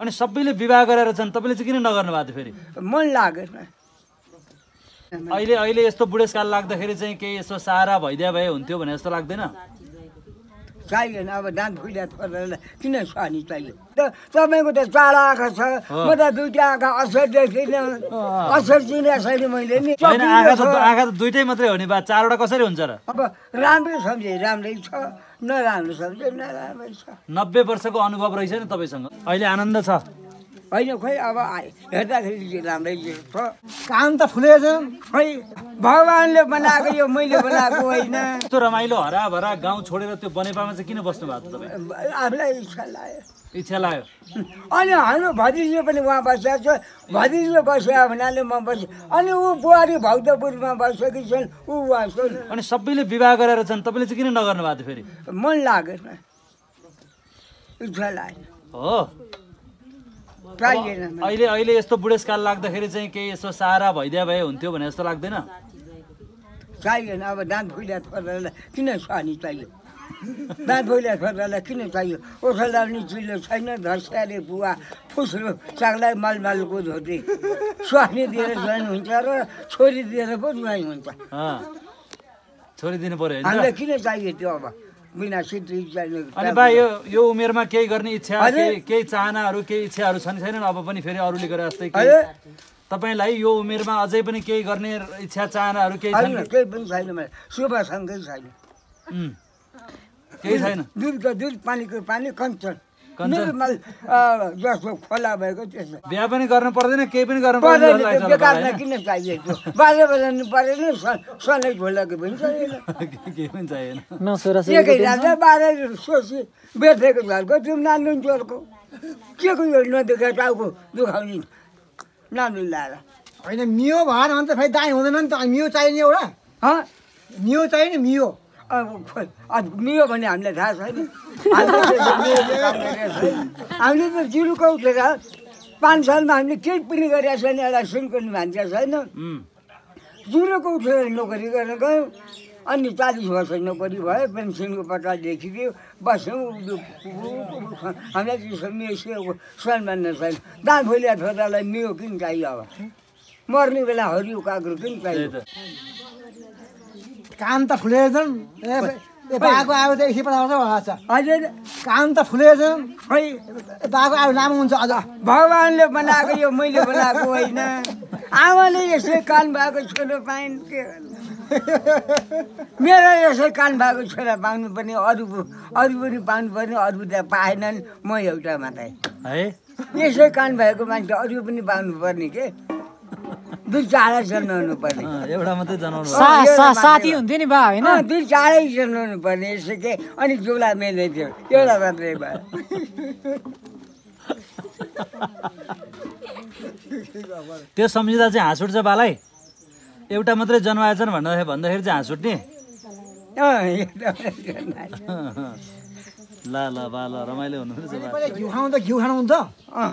अनि सबैले विवाह गरेर छन् तपाईँले चाहिँ किन नगर्नु भएको थियो फेरि? मन लागेन अहिले अहिले यस्तो बुढेसकाल लाग्दाखेरि चाहिँ केही यसो सहारा भइदिया भए हुन्थ्यो भने जस्तो लाग्दैन? चाहिएन अब दाँत फुल्या किन स्वानी चाहियो? त- तपाईँको त चार आँखा छ म त दुइटा आँखा असर देखिनँ असर चिने छैन मैले नि। आँखा त दुइटै मात्रै हो नि बा चारवटा कसरी हुन्छ र? अब राम्रै सम्झे राम्रै छ। नराम्रो सम्झे नराम्रै छ? नब्बे वर्षको अनुभव रहेछ नि तपाईँसँग। अहिले आनन्द छ। होइन खोइ अब हेर्दाखेरि राम्रै छ। कान त फुलेछ खोइ भगवान्ले बनाएको यो मैले बनाएको होइन। यस्तो रमाइलो हराभरा गाउँ छोडेर त्यो बनेपामा चाहिँ किन बस्नु भएको छ तपाईँ? आफूलाई इच्छा लाग्यो। इच्छा लाग्यो। अनि हाम्रो भतिजो पनि उहाँ बसेको छ। भतिजो बसेको हुनाले म बसेँ अनि ऊ बुहारी भक्तपुरमा बसेकी छन् ऊ उहाँ छन्। अनि सबैले विवाह गरेर छन् तपाईँले चाहिँ किन नगर्नु भएको थियो फेरि? मन लागेन। इच्छा लागेन। हो। अहिले अहिले यस्तो बुढेसकाल लाग्दाखेरि चाहिँ केही यसो सहारा भइदिया भए हुन्थ्यो भने जस्तो लाग्दैन? चाहिएन अब दाँत फुल्या छोरालाई किन स्वानी चाहियो? दाँत फुल्या छोरालाई किन चाहियो? ओठा पनि चिल्लो छैन धस्याले बुवा फुस्रो चाग्लाई मालमालको धोती स्वास्नी दिएर ज्वाइन हुन्छ र छोरी दिएर पो ज्वाइन हुन्छ। छोडिदिनु पर्यो होइन? हामीलाई किन चाहियो त्यो अब? अनि बा यो यो उमेरमा केही गर्ने इच्छा। केही चाहनाहरू केही इच्छाहरू छन् छैनन्? अब पनि फेरि अरूले गरे जस्तै तपाईँलाई यो उमेरमा अझै पनि केही गर्ने इच्छा चाहनाहरू केही केही पनि छैन मलाई। शुभसँगै छैन. केही छैन? दुधको दुध पानीको पानी कञ्चन। निर्मल अ, जस्तो खोला भएको त्यस्तो बिहा पनि गर्नु पर्दैन केही पनि गर्नु पर्दैन बेकारमा किन चाहियो बाजे बजाउनु परेन सनै झोलाको पनि चाहिएन। होइन? केही पनि चाहिएन। न छोरा एकै राजा बाह्र सोची बेथेको घरको त्यो नानु चोरको के को यो नदुखा टाउको दुखाउने नानु लाएर? होइन मियो भएन भने त फेरि दाई हुँदैन नि त। मियो चाहिने एउटा? हँ? मियो चाहियो नि मियो। मियो भने हामीलाई थाहा छैन। हामीले त जिरुको उठेर पाँच सालमा हामीले केही पनि गरेका छैन एउटा सुनकोनी मान्छे छैन. जिरोको उठेर नोकरी गर्न गयौँ अनि चालिस वर्ष नोकरी भयो पेन्सनको पत्ता देखिदियो बस्यौँ हामीलाई त्यसो मियो सम्मान छैन। दाँत भोलिया छोरालाई मियो किन चाहियो अब? मर्ने बेला हरियो काँक्रो किन चाहियो? कान त फुलेछन् ए ए बाको आयो त एकछिन पठाउँछ भनेको छ। हजुर कान त फुलेछन् खै ए बाको आयो लामो हुन्छ अझ। भगवान्ले बनाएको यो मैले बनाएको होइन। आमाले यसै कान भएको छोरा पाइन् के? मेरो यसै कान भएको छोरा पाउनु पर्ने अरू अरू पनि पाउनु पर्ने अरू त पाएनन्। म एउटा मात्रै। है? यसै कान भएको मान्छे अरू पनि पाउनु पर्ने के? दुई चारै जन्माउनु पर्ने। एउटा मात्रै जनाउनु साथी हुन्थ्यो नि बा होइन? दुई चारै जन्माउनु पर्ने यसो के? अनि जुला मेले थियो। एउटा मात्रै भयो। त्यो सम्झिँदा चाहिँ हाँस उठ्छ बालाई? एउटा मात्रै जन्माएछन् भन्दाखेरि भन्दाखेरि चाहिँ हाँस उठ्ने। ल ल बा ल रमाइलो पहिला घिउ खानु त घिउ खानुहुन्छ अँ।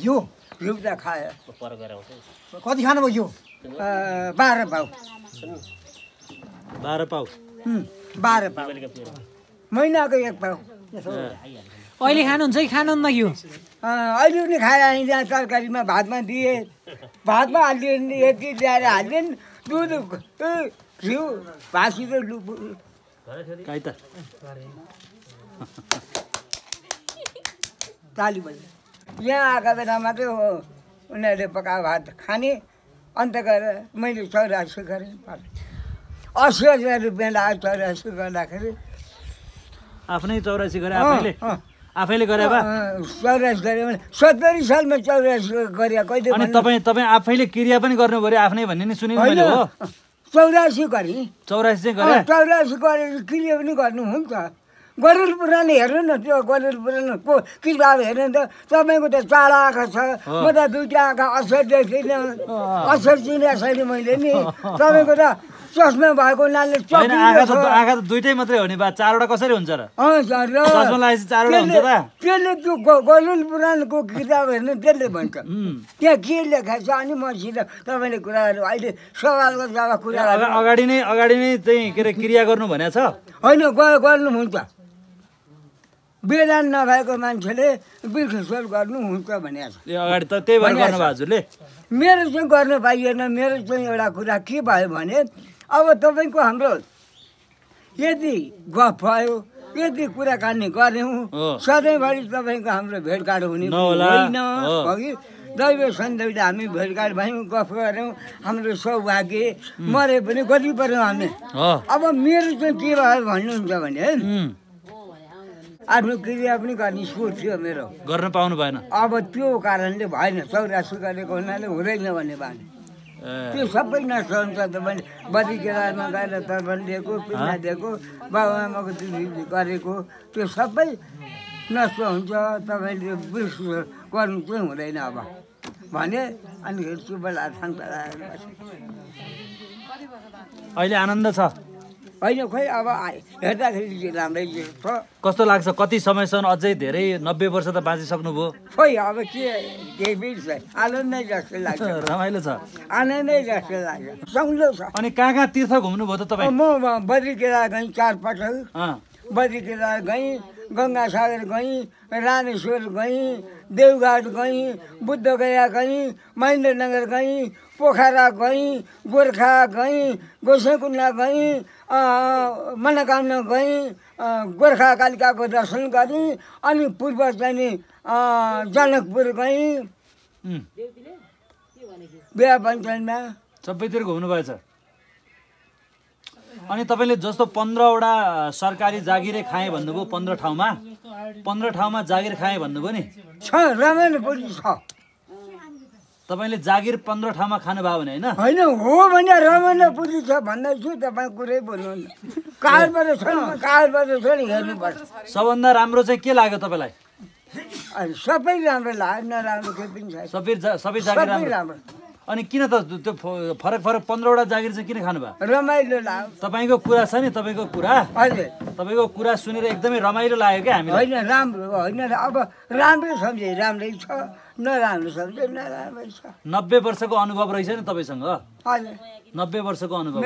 घिउ घिउ त खायो कति खानुभयो घिउ अँ, बाह्र पाउ। बाह्र पाउ। बाह्र पाउ। महिनाको एक पाउ। अहिले खानुहुन्छ कि खानुहुन्न घिउ अँ, अहिले पनि खाएर यहाँ तरकारीमा भातमा दिए। भातमा हालिदियो यति ल्याएर हालिदियो नि। दुध घिउ काइ त। ताली बज्यो यहाँ आएको बेलामा चाहिँ हो। उनीहरूले पकाएको भात खाने। अन्त गएर मैले चौरासी गरेँ। असी हजार रुपियाँ लाग्यो चौरासी गर्दाखेरि। आफ्नै चौरासी गरे आफैले। आफैले गरे बा? चौरासी गरेँ भने सत्तरी सालमा चौरासी गरेँ कहिले अनि? तपाईँ तपाईँ आफैले क्रिया पनि गर्नु पऱ्यो। आफ्नै भन्ने नि होइन। मैले हो। चौरासी गरेँ। चौरासी चाहिँ गरे? चौरासी गरेर क्रिया पनि गर्नु हुन्छ। गरुड पुराण हेर्नु न त्यो गरुड पुराणको किताब हेर्नु त तपाईँको त चार आँखा छ म त दुइटा आँखा असर देखिनँ असर चिने छैन मैले नि। तपाईँको त चस्मा भएको होइन आँखा त दुइटै मात्रै हो नि बा। चारवटा कसरी हुन्छ र? त्यसले त्यो गरुड पुराणको किताब हेर्नु त्यसले भन्छ. त्यहाँ के लेखाएको छ अनि मसित तपाईँले कुराहरू अहिले सवालको कुराहरू अगा- अगाडि नै अगाडि नै चाहिँ के अरे क्रिया गर्नु भनेको छ? होइन गर्नुहुन्छ। बेदान नभएको मान्छेले वृक्षस्वर गर्नुहुन्छ भनेको छ। यो अगाडि त त्यही भएर हजुरले। मेरो चाहिँ गर्न पाइएन मेरो चाहिँ एउटा कुरा के भयो भने अब तपाईँको हाम्रो यदि गफ भयो यदि कुराकानी गऱ्यौँ। सधैँभरि तपाईँको हाम्रो भेटघाट हुने। होइन। कि दैव सन्दैले हामी भेटघाट भयौँ गफ गऱ्यौँ हाम्रो सौभाग्य मरे पनि कति पऱ्यौँ हामी। अब मेरो चाहिँ के भयो भन्नुहुन्छ भने आफ्नो क्रिया पनि गर्ने सोच थियो मेरो। गर्न पाउनु भएन। अब त्यो कारणले भएन चौरासी गरेको हुनाले हुँदैन भन्ने बानी। त्यो सबै नष्ट हुन्छ तपाईँले बदी केदारमा गएर तर्पण दिएको पिना दिएको बाबुआमाको तिथि गरेको त्यो सबै नष्ट हुन्छ तपाईँले वृक्ष गर्नु चाहिँ हुँदैन अब। भने अनि लागेर बसे। अहिले आनन्द छ। होइन खोइ अब हेर्दाखेरि राम्रै छ। कस्तो लाग्छ? कति समयसम्म अझै धेरै नब्बे वर्ष त बाँचिसक्नुभयो? खोइ अब के केही पनि छैन आनन्दै जस्तो लाग्छ। रमाइलो छ। आनन्दै जस्तो लाग्छ। सौलो छ। अनि कहाँ कहाँ तीर्थ घुम्नुभयो त तपाईँ? म बद्री केदार गएँ चार पटक बद्री केदार गएँ गङ्गासागर गएँ रामेश्वर गएँ देवघाट गएँ बुद्धगया गएँ महेन्द्रनगर गएँ पोखरा गएँ गोर्खा गएँ गोसाइकुण्डा गएँ मनोकामना गएँ अँ, गोर्खा कालिकाको दर्शन गरेँ अनि पूर्व चाहिँ जनकपुर गएँ बिहा पञ्चायतमा। सबैतिर घुम्नुभएछ अनि तपाईँले जस्तो पन्ध्रवटा सरकारी जागिरै खाएँ भन्नुभयो पन्ध्र ठाउँमा? पन्ध्र ठाउँमा जागिर खाएँ भन्नुभयो नि? छ छ। तपाईँले जागिर पन्ध्र ठाउँमा खानुभयो भने होइन? होइन हो भने रमाइलो पुँजी छ भन्दैछु तपाईँ कुरै बोल्नु कालबाट छ नि कालबाट छ नि हेर्नुपर्छ सबभन्दा राम्रो चाहिँ के लाग्यो तपाईँलाई? सबै राम्रो लाग्यो नराम्रो केही पनि छैन। सबै सबै जागिर राम्रो। अनि किन त त्यो फरक फरक पन्ध्रवटा जागिर चाहिँ किन खानुभयो? रमाइलो लाग्यो। तपाईँको कुरा छ नि तपाईँको कुरा? तपाईँको कुरा सुनेर एकदमै रमाइलो लाग्यो क्या हामीलाई। होइन राम्रो होइन अब राम्रै सम्झे राम्रै छ नराम्रो सम्झे नराम्रै छ। नब्बे वर्षको अनुभव रहेछ नि तपाईँसँग? नब्बे वर्षको अनुभव